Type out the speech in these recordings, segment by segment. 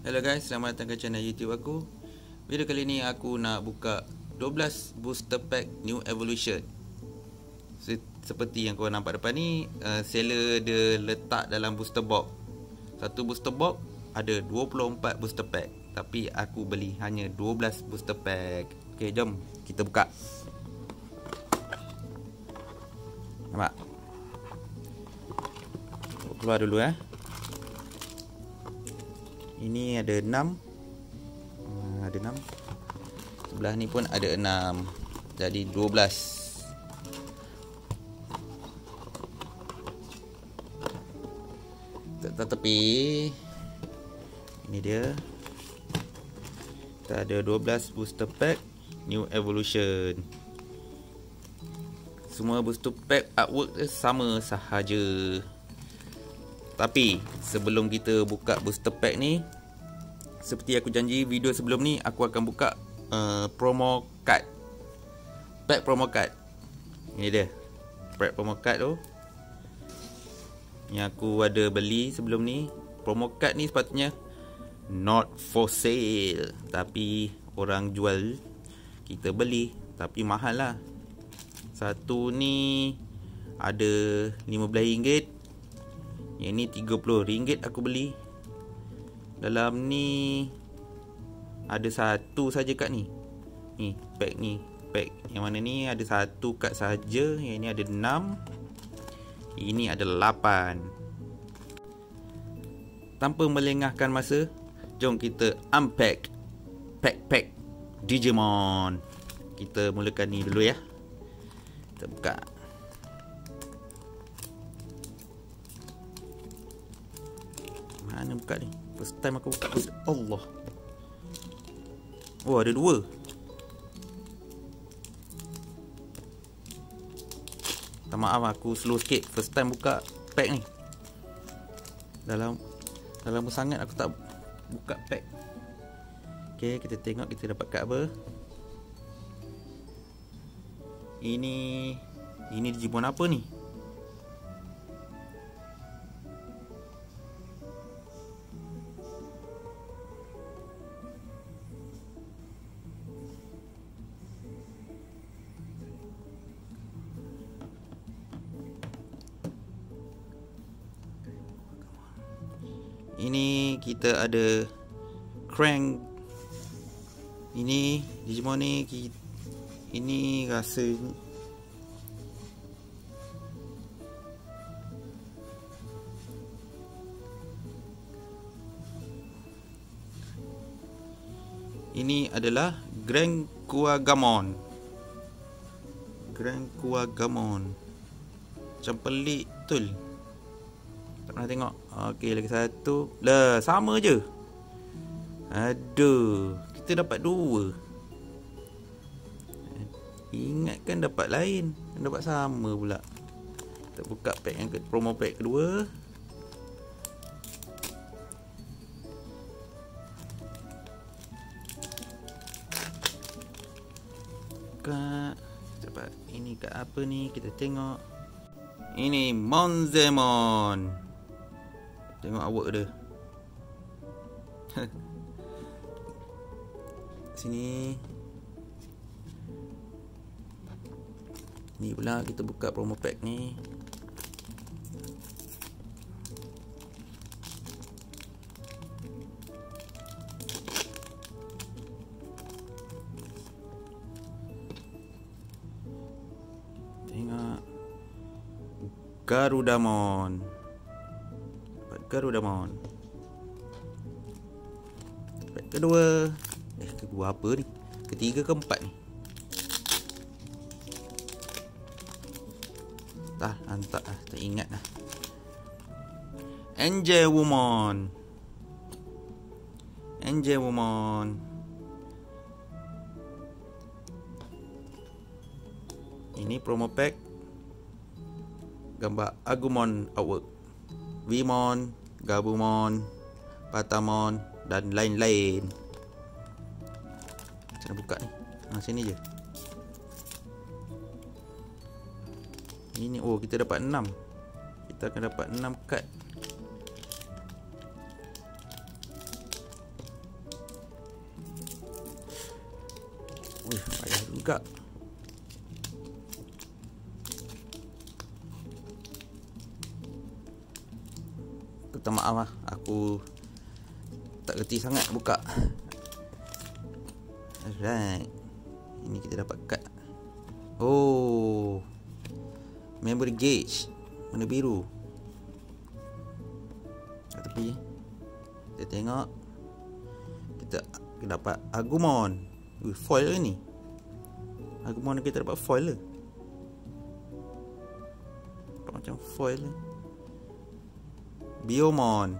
Hello guys, selamat datang ke channel YouTube aku. Video kali ni aku nak buka 12 booster pack New Evolution. Seperti yang kau nampak depan ni, uh, seller dia letak dalam booster box. Satu booster box ada 24 booster pack, tapi aku beli hanya 12 booster pack. Okey, jom kita buka. Nampak? Keluar dulu eh. Ini ada 6 uh, Ada 6 Sebelah ni pun ada 6 Jadi 12 Letak tepi. Ini dia. Kita ada 12 booster pack New Evolution. Semua booster pack artwork sama sahaja tapi sebelum kita buka booster pack ni Seperti aku janji video sebelum ni Aku akan buka uh, promo card. Pack promo card. Ini dia. Pack promo card tu. Yang aku ada beli sebelum ni. Promo card ni sepatutnya Not for sale. Tapi orang jual Kita beli. Tapi mahal lah. Satu ni Ada RM15 yang ni RM30 aku beli. Dalam ni Ada satu saja kat ni. Ni pack ni. Pack yang mana ni ada satu kad saja. Yang ni ada enam. Ini ada lapan. Tanpa melengahkan masa Jom kita unpack Pack-pack Digimon. Kita mulakan ni dulu ya. Kita buka Mana buka ni? First time aku buka first Allah. Oh, ada dua. Tak maaf aku slow sikit First time buka pack ni Dalam Dalam sangat aku tak Buka pack Okay kita tengok kita dapat kat apa Ini Ini Digimon apa ni kita ada Crank. Ini Digimon ni Ini rasa Ini adalah Grand Kuagamon. Grand Kuagamon. Macam pelik betul tak pernah tengok? Okey lagi satu. Lah sama je. Aduh Kita dapat dua. Ingatkan dapat lain Dapat sama pula. Kita buka pack yang ke promo pack kedua. Buka. Cepat Ini kat apa ni? Kita tengok. Ini Monzemon Tengok awak dia. Sini. Ni pula kita buka promo pack ni. Tengok. Garudamon Garudamon Pack kedua. Eh kedua apa ni? Ketiga ke empat ni? Tak lah. Tak ingat lah. Angel Woman. Angel Woman. Ini promo pack Gambar Agumon Artwork. Vimon Gabumon, Patamon dan lain-lain. Macam buka ni? Ha sini je. Ini oh kita dapat 6. Kita akan dapat 6 kad. Uy, payah juga. Minta maaf lah. Aku Tak kerti sangat buka. Alright. Ini kita dapat kad. Oh. Memory gauge. Warna biru. Kat tepi. Kita tengok. Kita dapat Agumon. Ui, Foil ke ni? Agumon kita dapat foil ke? Macam foil ke Biomon.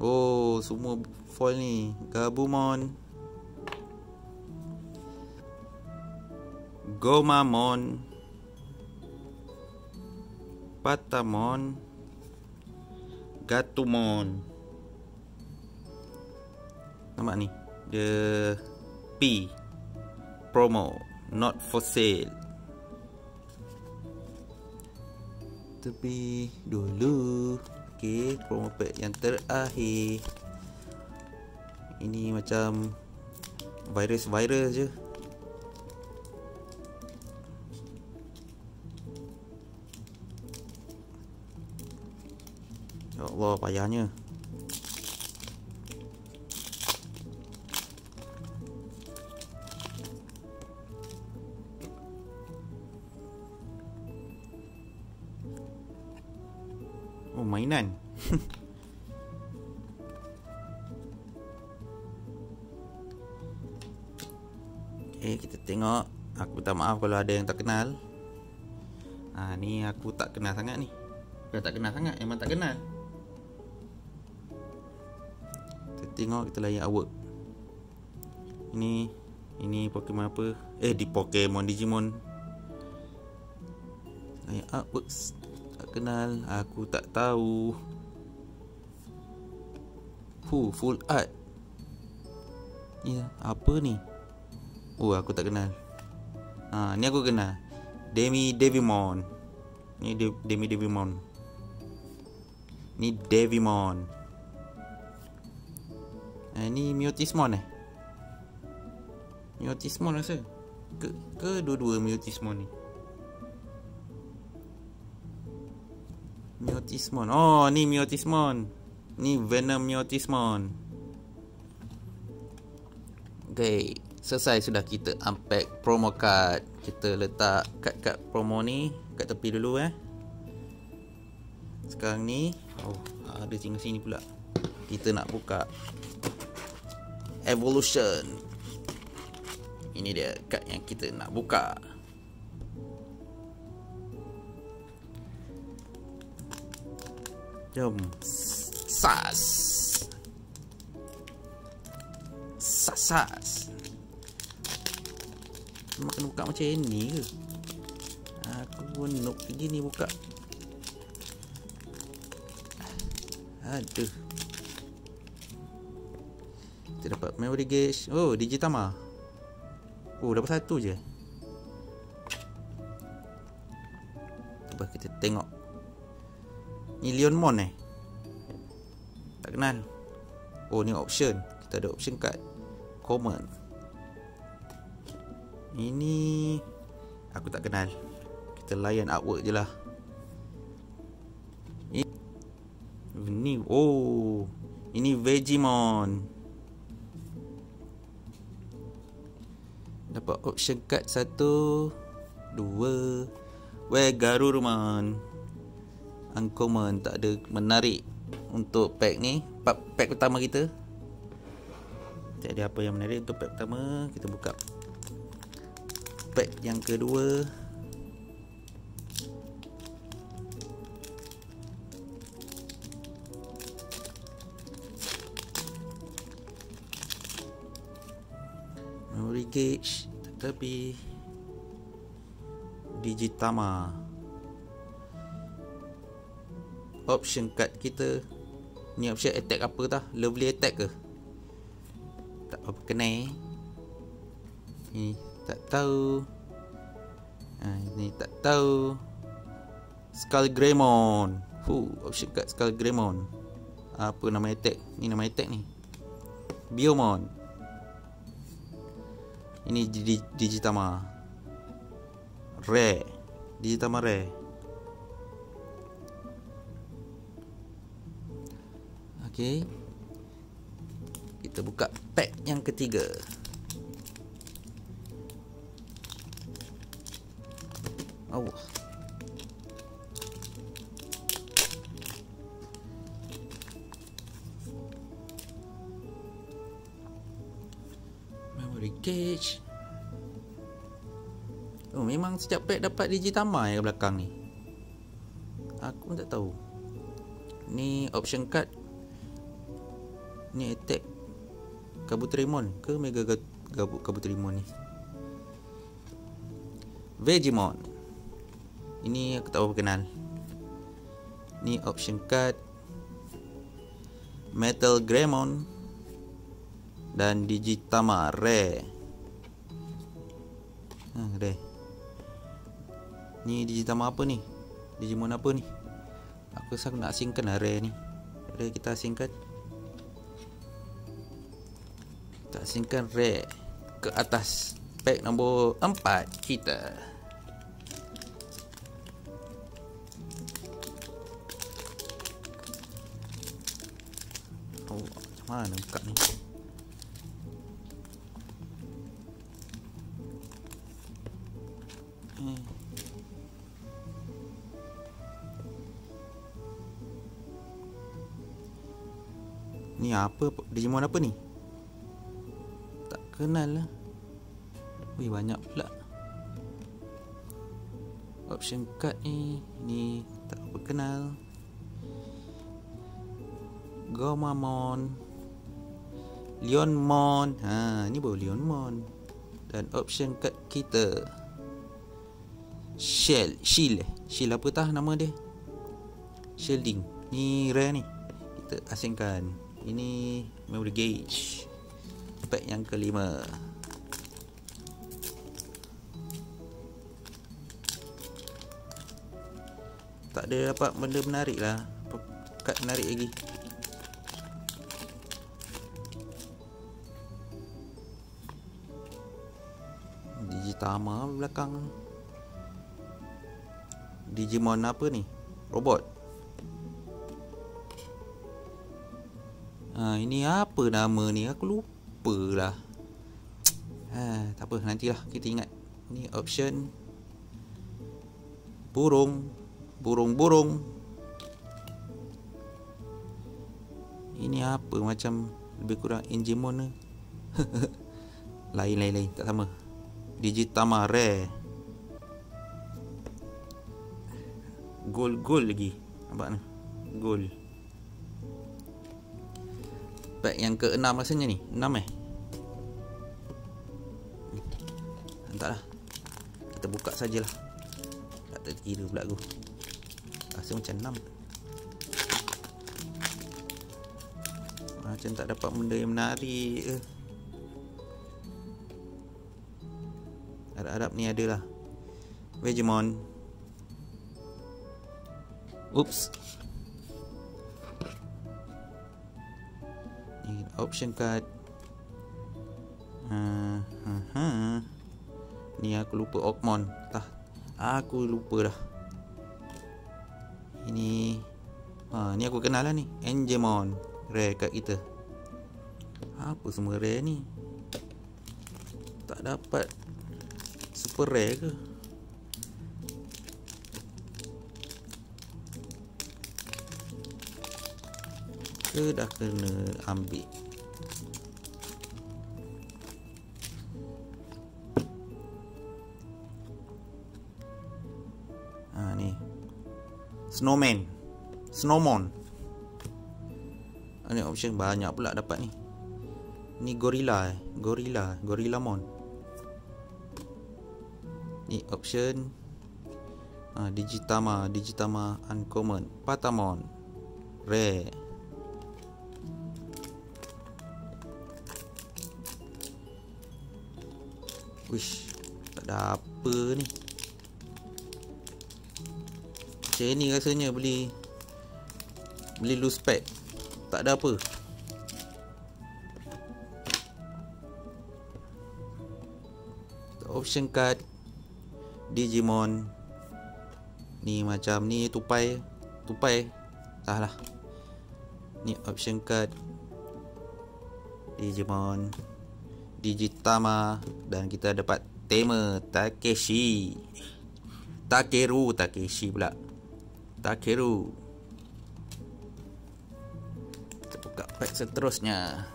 Oh semua foil ni. Gabumon. Gomamon. Patamon. Gatumon. Nampak ni? The P. Promo. Not for sale. Tapi dulu Okay Promo pack yang terakhir. Ini macam Virus-virus je. Ya Allah payahnya Oh mainan Okay kita tengok. Aku minta maaf kalau ada yang tak kenal. Ha, Ni aku tak kenal sangat ni. Bukan tak kenal sangat Memang tak kenal. Kita tengok kita layan artwork. Ini Ini Pokemon apa? Eh di Pokemon Digimon. Layan artwork Tak kenal Aku tak tahu Hu, full art Ya, apa ni? Oh, aku tak kenal. Ha, ni aku kenal. Demi Devimon. Ni De Demi Devimon. Ni Devimon. Eh, ni Miotismon eh? Miotismon rasa. Ke, ke dua-dua Miotismon ni? Miotismon. Oh, ni Miotismon. Ni Venom Miotismon. Okay. Selesai sudah kita unpack promo card Kita letak kad-kad promo ni Kat tepi dulu eh Sekarang ni Oh ada tinggal sini pula Kita nak buka Evolution Ini dia kad yang kita nak buka Jom. Sas. Sas Sas. Memang kena buka macam ni ke? Aku pun noob gini buka. Aduh. Kita dapat memory gauge. Oh Digitama. Oh dapat satu je. Cuba kita tengok Ni Leonmon eh? Tak kenal. Oh ni option. Kita ada option card. Common. Ini Aku tak kenal. Kita layan artwork je lah. Ini Oh Ini Vegemon Dapat option card satu Dua. Where Garurumon Uncommon Tak ada menarik Untuk pack ni. Pack pertama kita. Tak ada apa yang menarik Untuk pack pertama Kita buka Pack yang kedua. Memory gauge Tapi Digitama Option card kita. Ni option attack apa tah? Lovely attack ke? Tak apa kena Ni tak tahu. Ha, Ni tak tahu. Skull Greymon Hu, option card Skull Greymon Apa nama attack? Ni nama attack ni. Biomon. Ini Digitama. Rare. Digitama Rare Okay Kita buka pack yang ketiga. Allah. Memory cage. Oh memang setiap pack dapat digitama yang belakang ni? Aku pun tak tahu. Ni option card Ni attack Kabutrimon ke Mega Kabutrimon ni? Vegemon. Ini aku tak berapa kenal. Ni option card. Metal Greymon Dan Digitama Rare. Ha, rare. Ni Digitama apa ni? Digimon apa ni? Aku rasa aku nak asingkan lah Rare ni. Rare kita asingkan Kita asingkan Rare Ke atas Pack nombor 4 kita Oh, mana buka ni Hmm. Ni apa? Digimon apa ni? Kenal lah. Wih banyak pula. Option card ni ni tak apa kenal. Gomamon. Leonmon. Ha, ni baru Leonmon. Dan option card kita. Shell, Shield. Shield apa tah nama dia? Shielding. Ni rare ni. Kita asingkan. Ini memory gauge. Pack yang kelima. Tak ada dapat benda menarik lah. Kad menarik lagi. Digitama belakang. Digimon apa ni? Robot. Ha, ini apa nama ni? Aku lupa lah. Ha, tak apa, nantilah kita ingat. Ni option burung, burung-burung. Ini apa macam lebih kurang Injimon ni? lain lain lain tak sama. Digitama rare. Gold gold lagi. Nampak ni? Gold. Pack yang ke-6 rasanya ni. 6 eh? Entahlah. Kita buka sajalah. Tak terkira pula aku. Rasa macam 6 Macam tak dapat benda yang menarik ke? Harap-harap ni adalah Vegemon. Oops option card. Ha, ha. ni aku lupa Okmon. Tah aku lupa dah. Ini ha, ni aku kenal lah ni. Angemon rare kat kita. Apa semua rare ni? Tak dapat super rare ke? Ke dah kena ambil Snowman. Snowmon. Ini option banyak pula dapat ni. Ni gorilla eh. Gorilla. Gorilla mon Ni option ha, Digitama. Digitama Uncommon. Patamon. Rare. Wish Tak ada apa ni macam ni rasanya beli Beli loose pack. Tak ada apa. Option card Digimon. Ni macam ni tupai Tupai. Salah Ni option card Digimon Digitama Dan kita dapat tema Takeshi. Takeru Takeshi pula Takeru Kita buka pack seterusnya.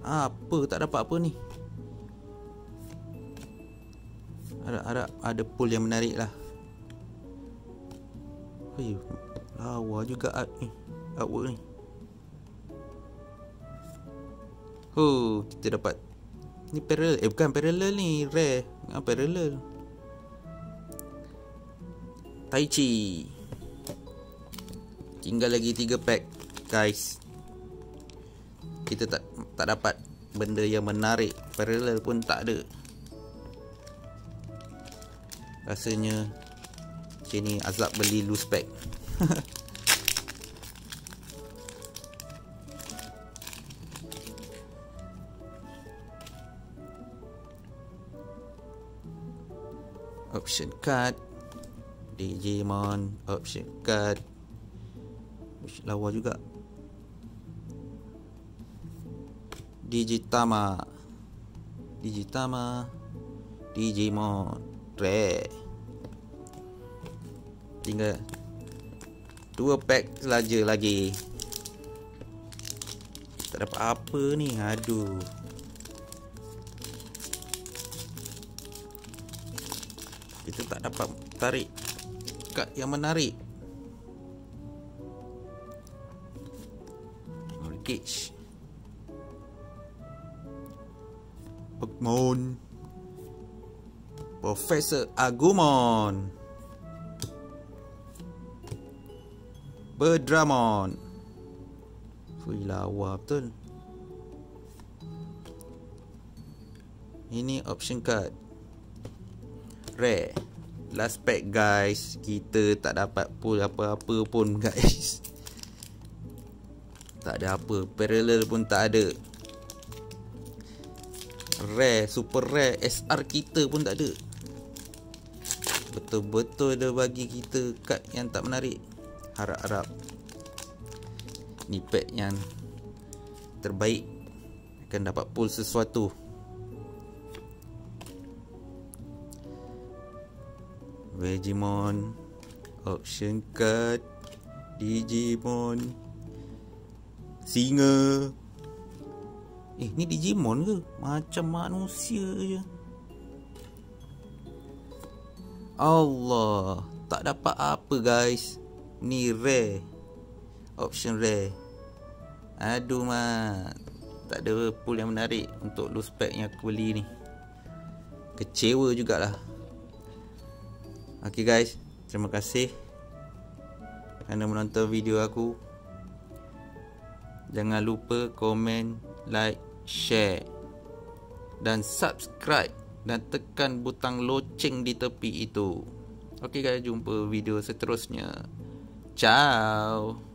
Apa? Tak dapat apa ni? Ada ada pull yang menarik lah. Ayuh, lawa juga art ni Artwork ni Oh, kita dapat. Ni parallel. Eh bukan parallel ni Rare. Ah, parallel. Tai Chi. Tinggal lagi 3 pack Guys. Kita tak tak dapat benda yang menarik. Parallel pun tak ada. Rasanya sini azab beli loose pack option card. Digimon option card. Lawa juga. Digitama Digitama Digimon Rare Tinggal Dua pack saja lagi. Tak dapat apa ni Aduh Kita tak dapat tarik Kad yang menarik. Mortgage Pokemon Profesor Agumon. Berdramon. Fui lawa betul. Ini option card. Rare Last pack guys. Kita tak dapat pull apa-apa pun guys. Tak ada apa. Parallel pun tak ada. Rare super rare. SR kita pun tak ada. Betul-betul dia bagi kita kad yang tak menarik. Harap-harap ni pack yang terbaik akan dapat pull sesuatu Vegemon option card Digimon. Singa. Eh ni Digimon ke? Macam manusia je. Allah Tak dapat apa guys. Ni rare. Option rare. Aduh man. Tak ada pull yang menarik Untuk loose pack yang aku beli ni. Kecewa jugalah Okay guys Terima kasih Kerana menonton video aku Jangan lupa komen, like share dan subscribe dan tekan butang loceng di tepi itu. Okey guys, jumpa video seterusnya. Ciao.